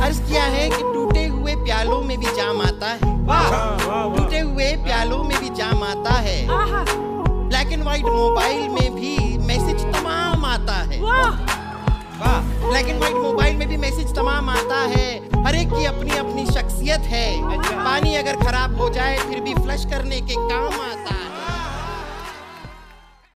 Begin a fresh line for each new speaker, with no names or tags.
अर्ज़ किया है कि टूटे हुए प्यालों में भी जाम आता है। टूटे हुए प्यालों में भी जाम आता है। ब्लैक एंड व्हाइट मोबाइल में भी मैसेज तमाम आता है। ब्लैक एंड व्हाइट मोबाइल में भी मैसेज तमाम आता है। हर एक की अपनी अपनी शख्सियत है। अच्छा। पानी अगर खराब हो जाए फिर भी फ्लश करने के काम आता है।